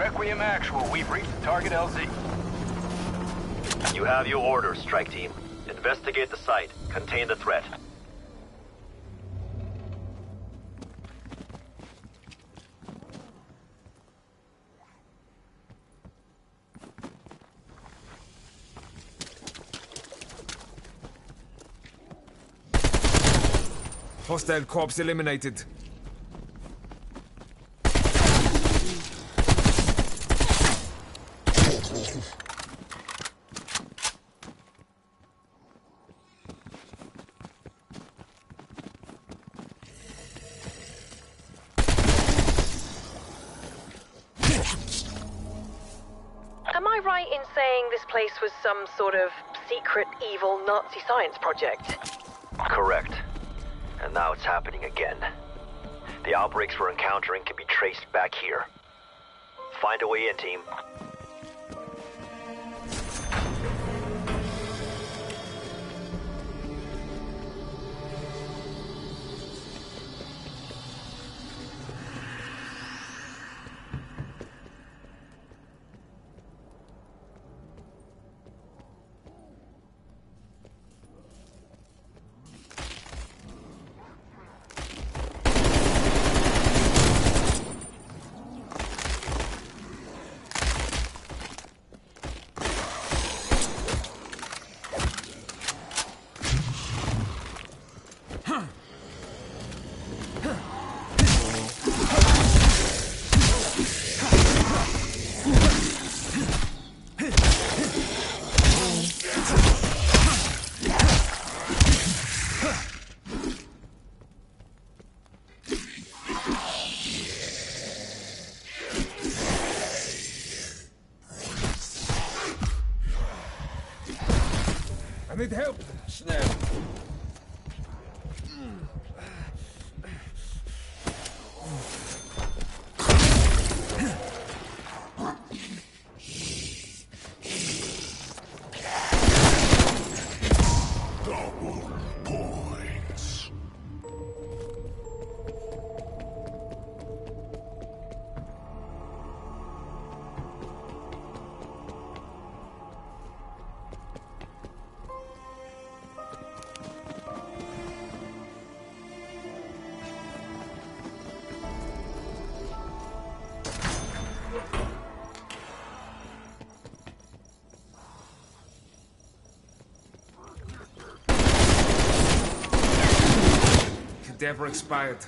Requiem Actual, we've reached the target LZ. You have your orders, strike team. Investigate the site. Contain the threat. Hostile corps eliminated. Some sort of secret evil Nazi science project? Correct. And now it's happening again. The outbreaks we're encountering can be traced back here. Find a way in, team. Cadaver expired.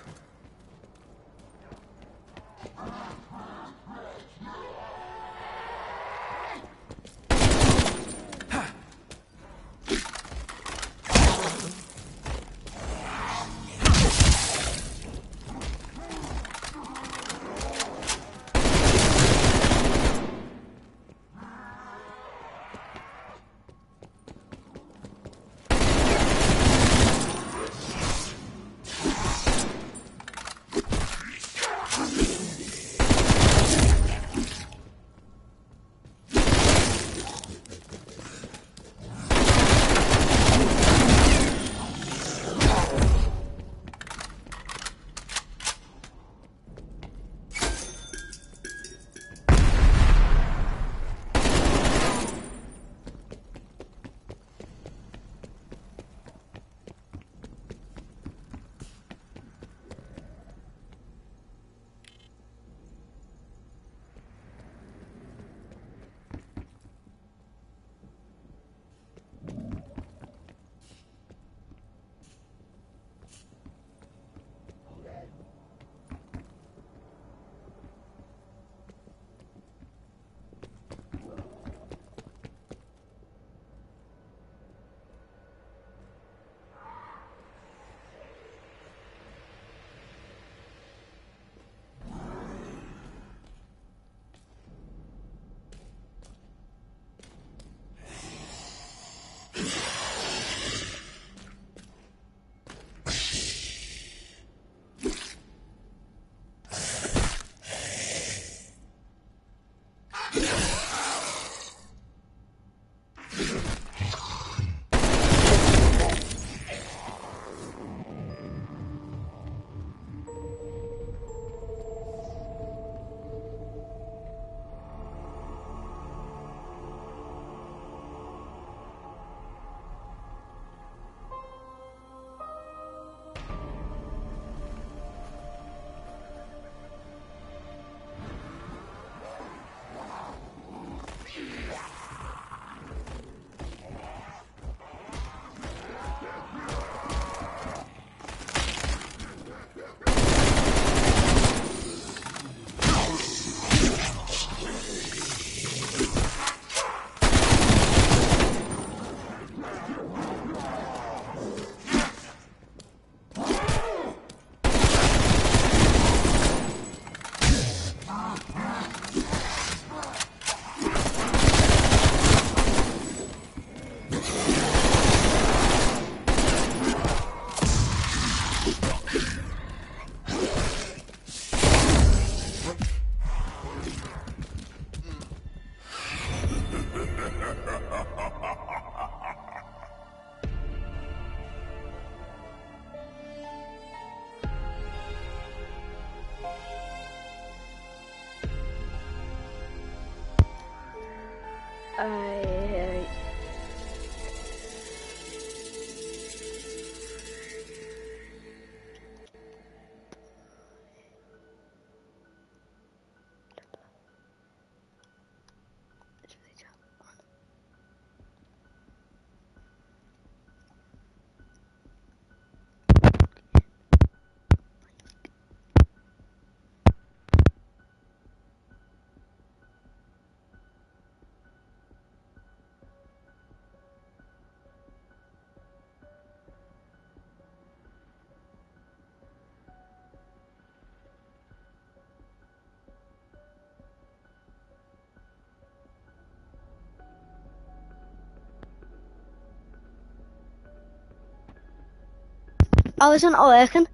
Oh, isn't working?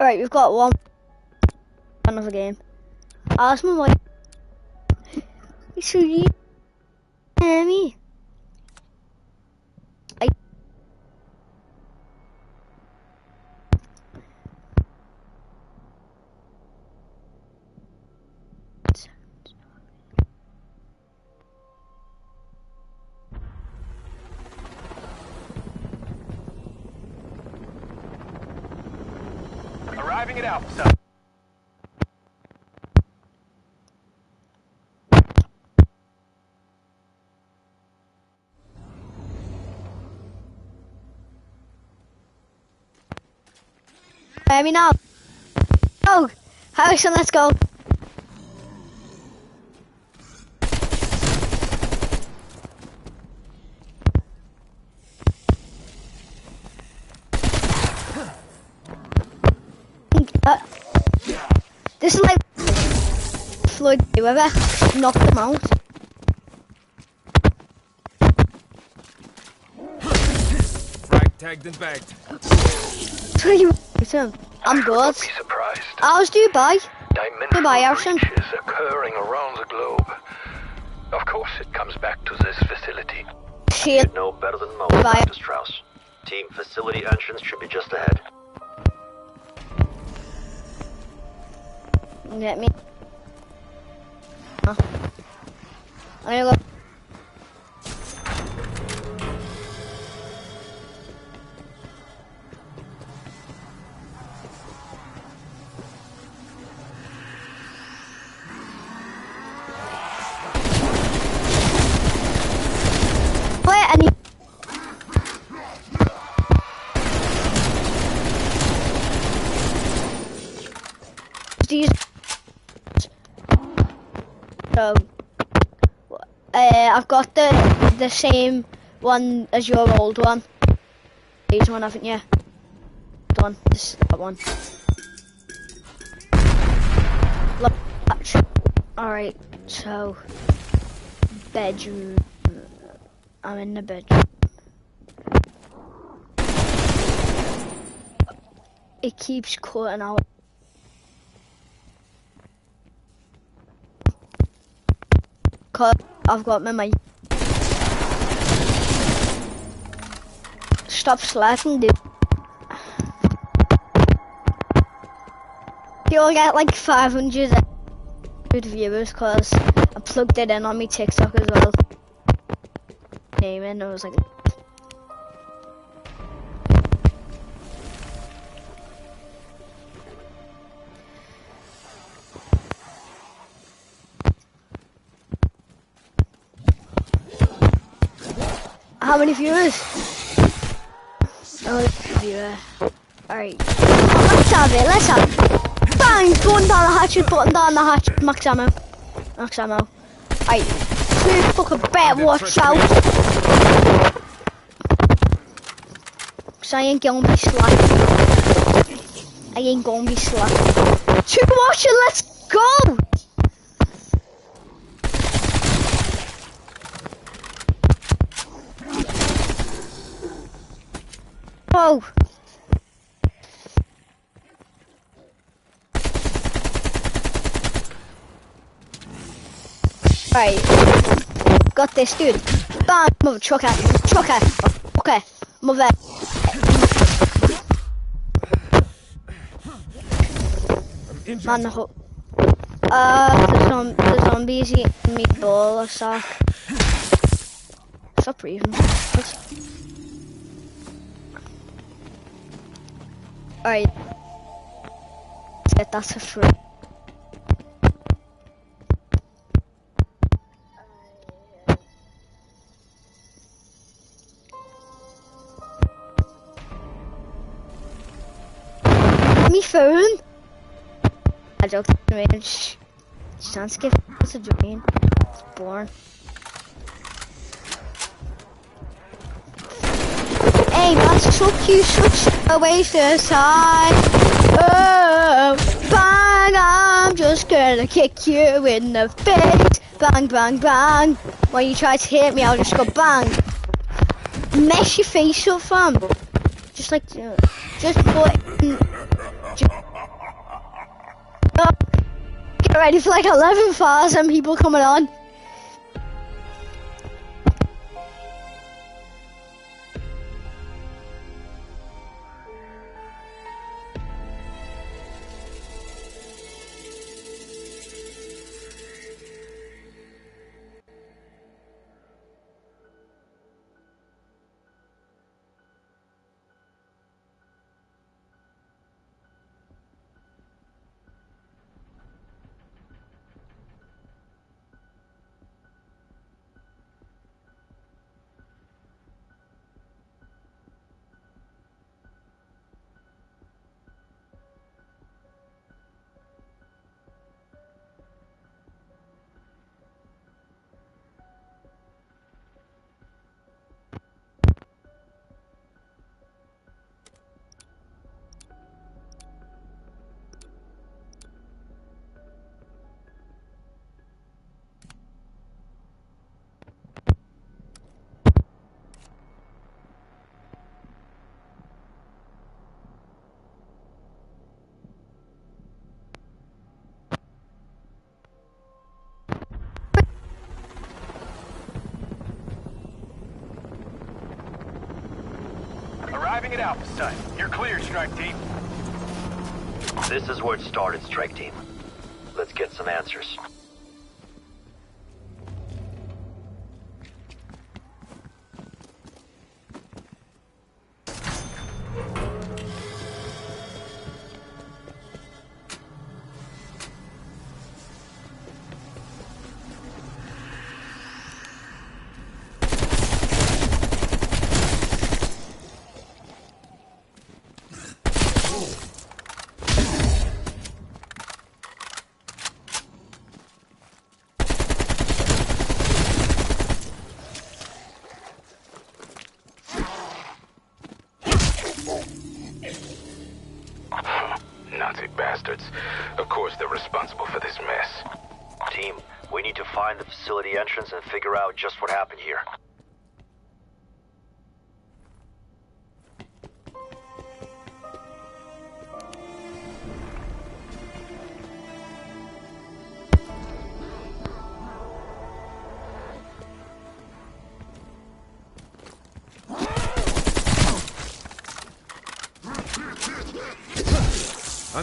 Alright, we've got one. Another game. Ask me why. So you hear me? I Hear me now. Go! Oh, Harrison, let's go. Uh, this is like Floyd Mayweather knocked him out. Frag tagged and bagged. So you him. I'm good. Don't surprised. How's Dubai? Dimensional Goodbye, Arson. occurring around the globe. Of course, it comes back to this facility. Shit. You'd know better than most, Bye. Dr. Strauss. Team facility entrance should be just ahead. Get me. Huh. I'm gonna go. I've got the the same one as your old one. These one, haven't you? one This that one. Latch. All right. So, bedroom. I'm in the bedroom. It keeps cutting out. Cause I've got my. Stop slacking, dude. You'll get like 500 good viewers cause I plugged it in on my TikTok as well. Name and it was like How many viewers? Oh, viewer. Alright. Let's have it, let's have it. Bang! Going down the hatch, just button down the hatch. Max ammo. Max ammo. Right. Two fucking better watch out. Cause I ain't gonna be slack. I ain't gonna be slack. Two watcher, let's go! Oh! Right. Got this, dude. Bang! Mother trucker. Trucker. Okay. Mother. Man, the ho- Uh, the, zom- the zombies eating me ball sack. Stop breathing. Alright. Set that free. Me phone. I joked me. Shh. Sounds give us a dream. It's boring. Hey, that's so cute. Switch away to the side. Oh, bang! I'm just gonna kick you in the face. Bang, bang, bang. When you try to hit me, I'll just go bang. Mess your face up, fam. Just like, uh, just put. in- Just, oh, get ready for like 11,000 people coming on. Arriving at Alpha Site. You're clear, strike team. This is where it started, strike team. Let's get some answers.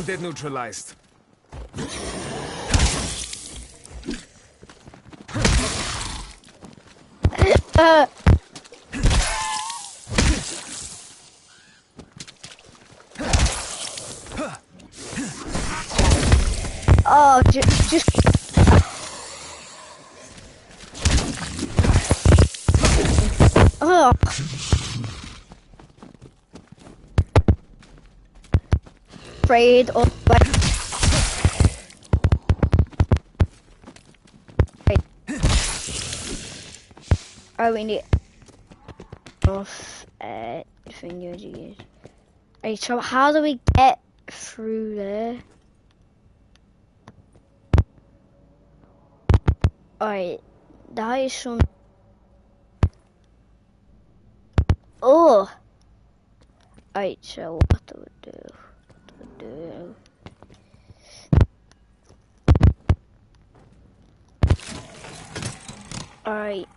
Undead neutralized. Uh. Oh, ju- just. Afraid of. Oh, we need off uh finger to. Right, so how do we get through there? Alright, that is some. Oh! Right, so what do we do? Alright.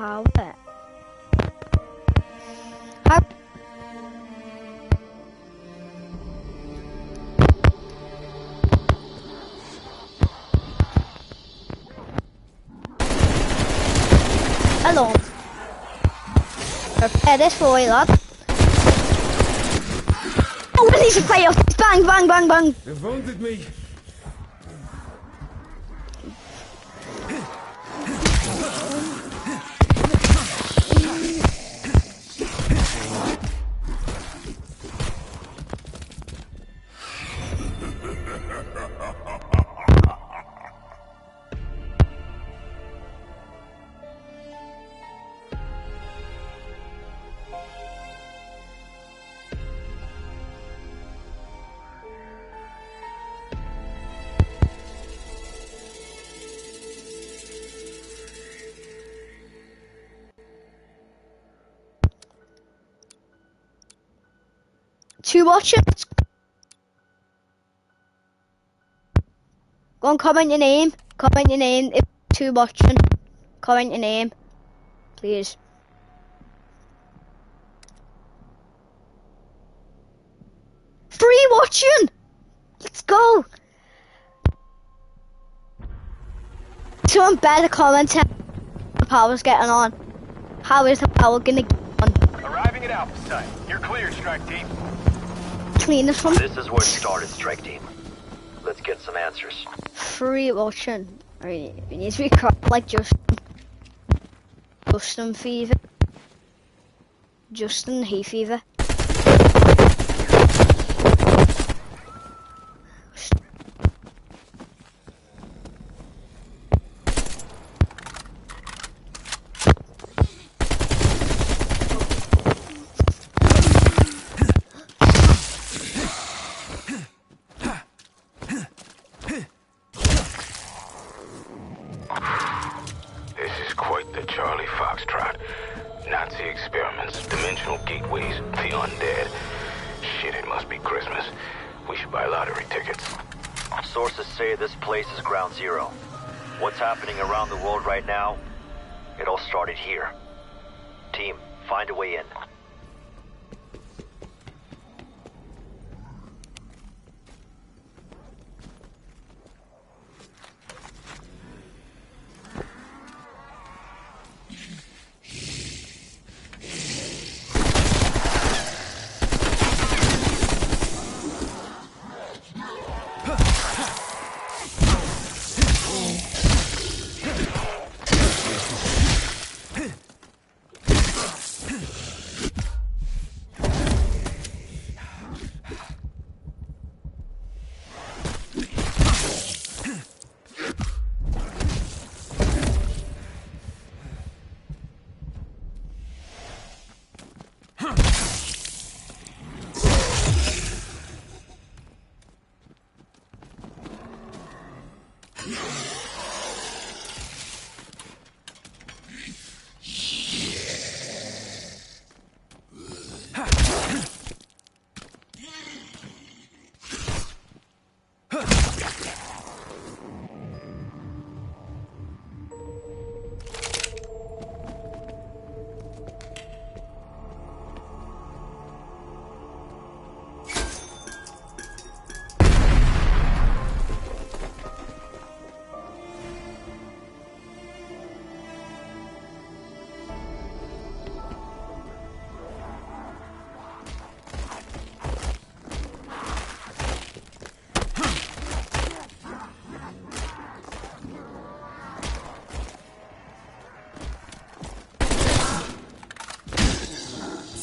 On the power. How? Hello. Prepare this for you, lad. Oh, release a fail! Bang, bang, bang, bang! They wounded me. Two watching. Go and comment your name. Comment your name if two watching. Comment your name. Please. Free watching! Let's go! Someone better comment how the power's getting on. How is the power gonna get on? Arriving at Alpha Site. You're clear, strike team. Clean this one. This is where it started, strike team. Let's get some answers. Free watching. I mean, it needs to be cropped like Justin. Justin Fever. Justin Hay Fever. Happening around the world right now?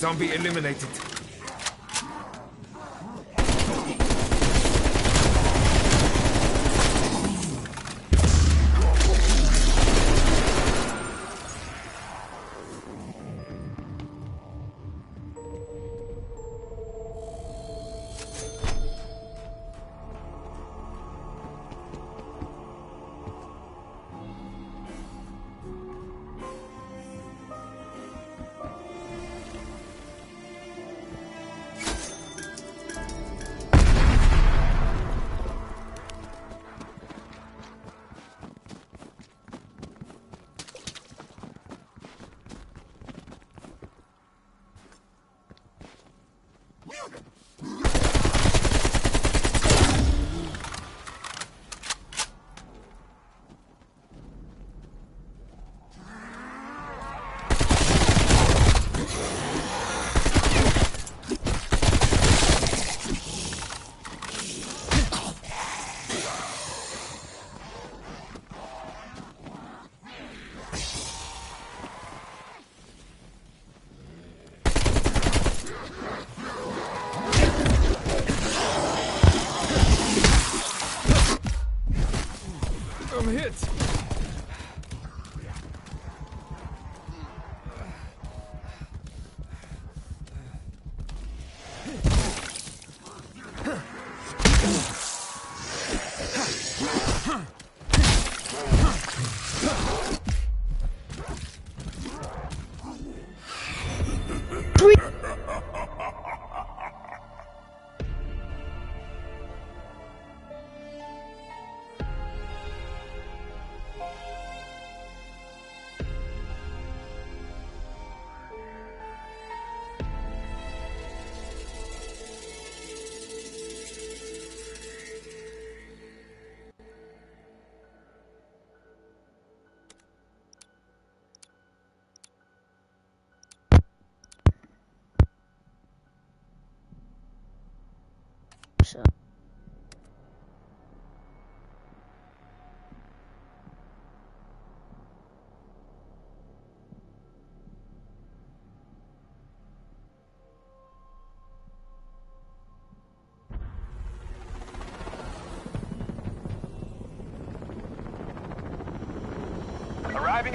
Zombie eliminated.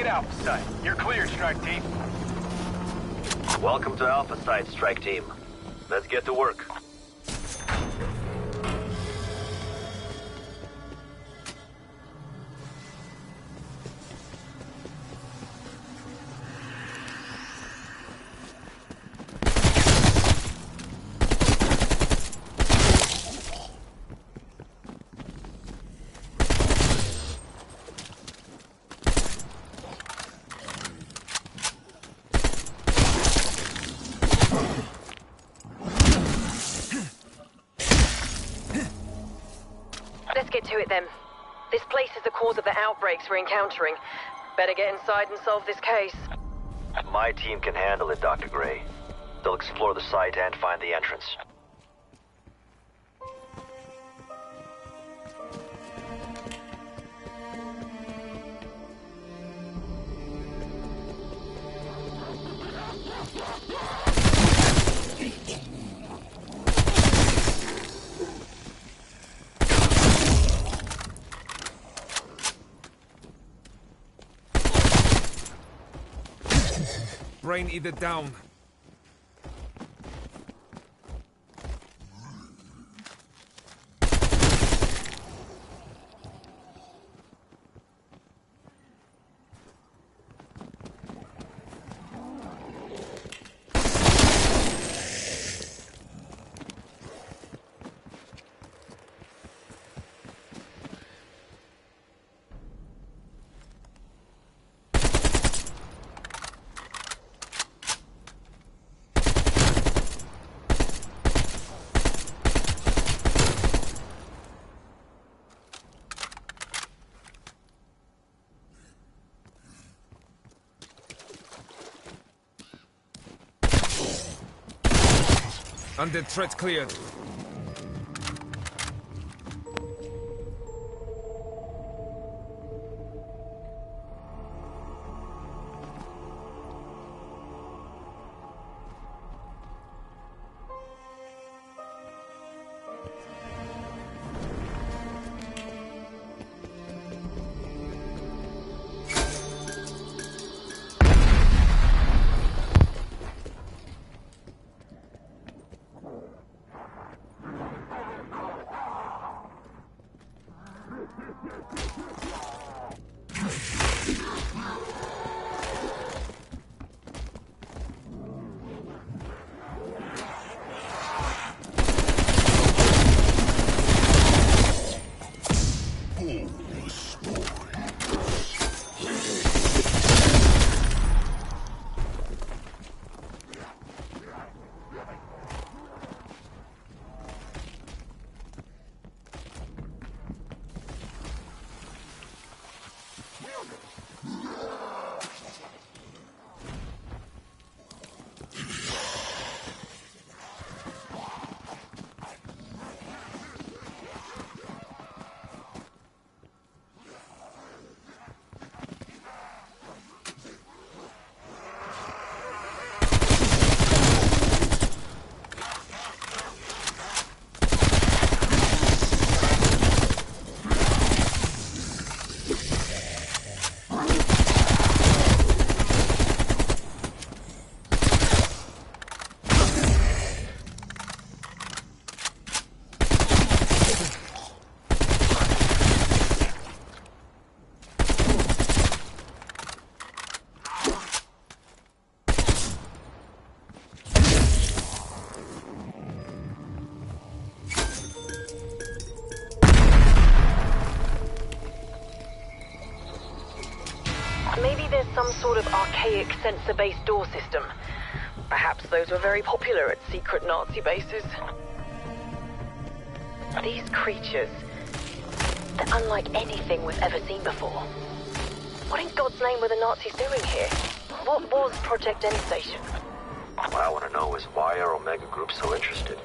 At Alpha Site. You're clear, strike team. Welcome to Alpha Site, Strike Team. Let's get to work. We're encountering. Better get inside and solve this case. My team can handle it, Dr. Gray. They'll explore the site and find the entrance. Brain eater down. Undead threat cleared. Sensor-based door system. Perhaps those were very popular at secret Nazi bases. These creatures, they're unlike anything we've ever seen before. What in God's name were the Nazis doing here? What was Project N Station? What I want to know is why are Omega Group so interested?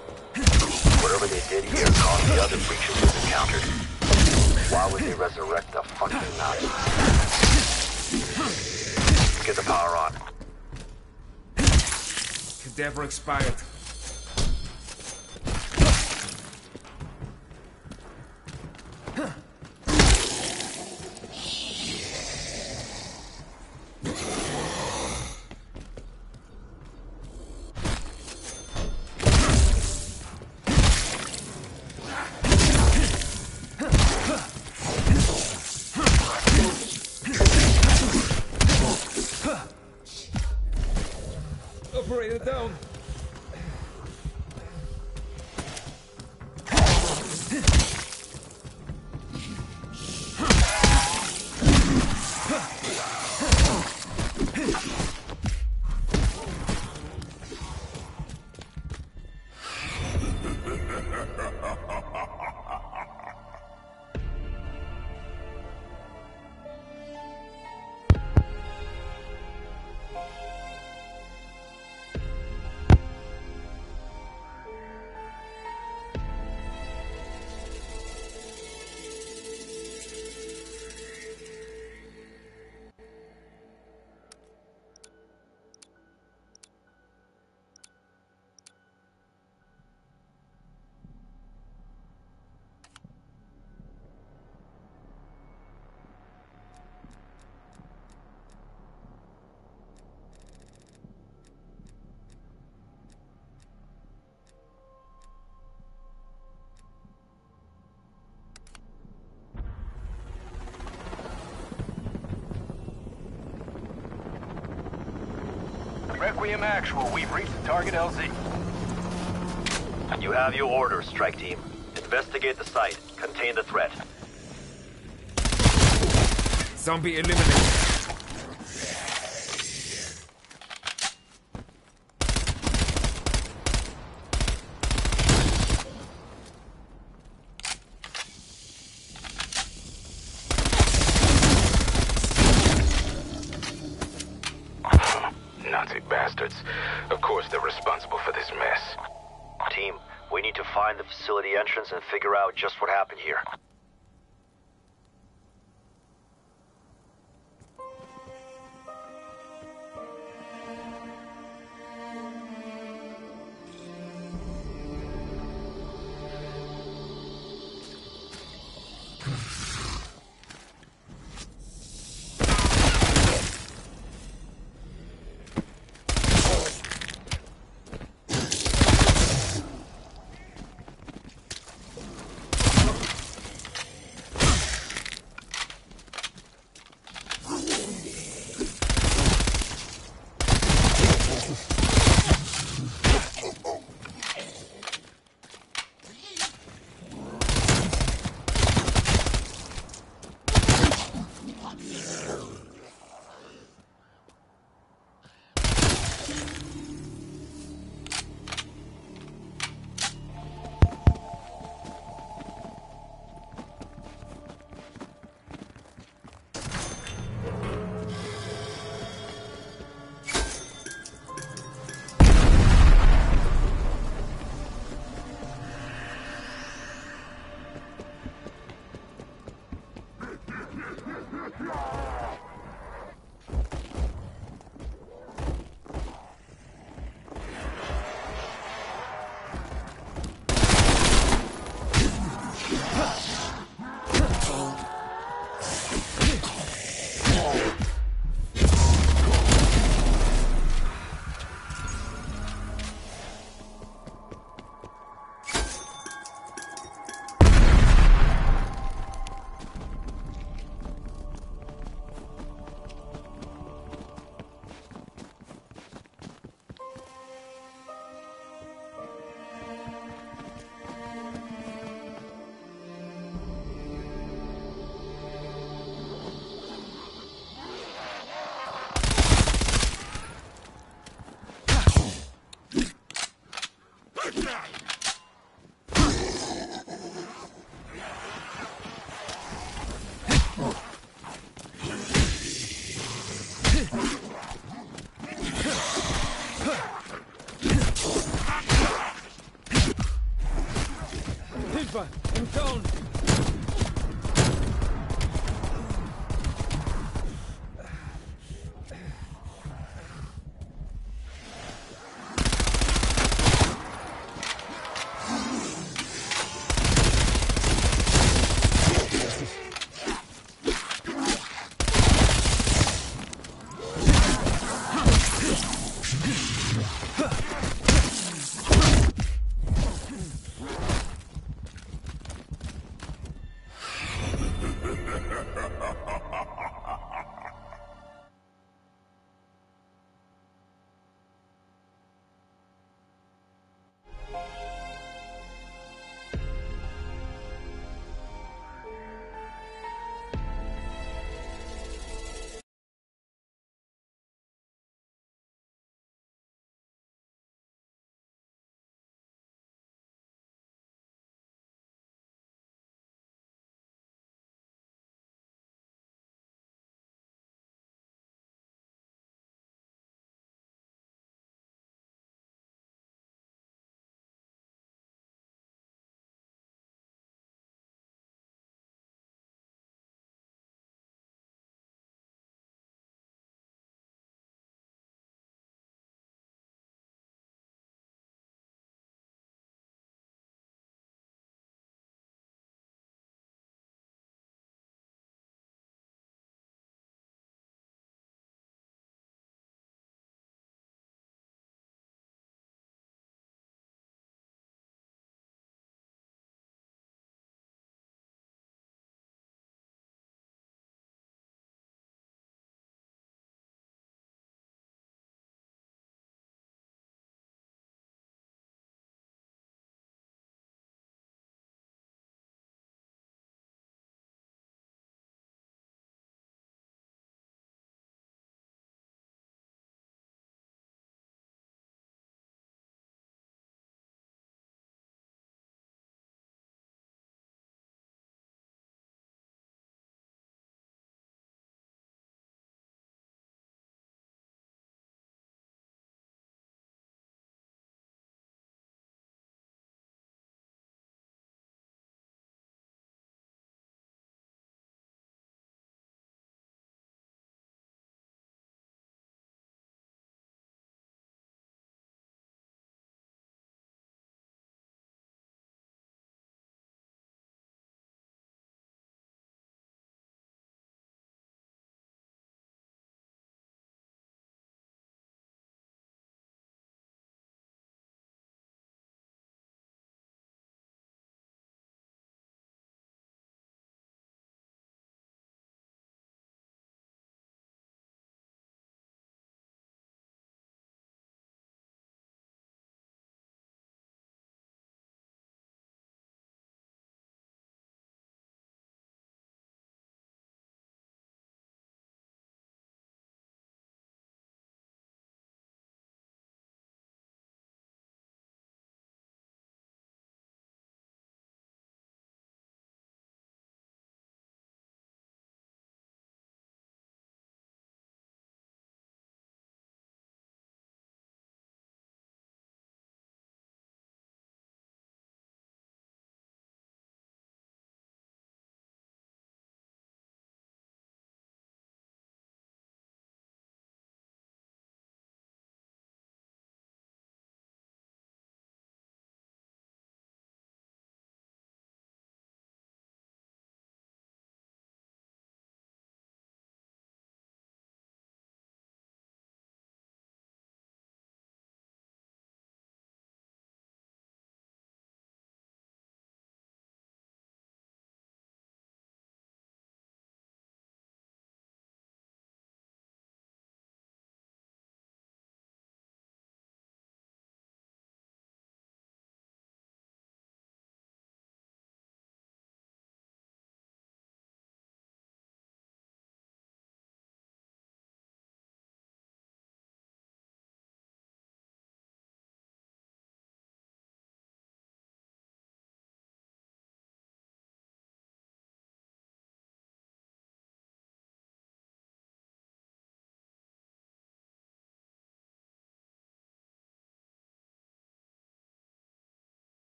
Whatever they did here caused the other breaches we've encountered. Why would they resurrect the fucking Nazis? Get the power on. Cadaver expired. Down. Requiem Actual, we've reached the target LZ. You have your orders, strike team. Investigate the site. Contain the threat. Zombie eliminated. Nazi bastards. Of course they're responsible for this mess. Team, we need to find the facility entrance and figure out just what happened here.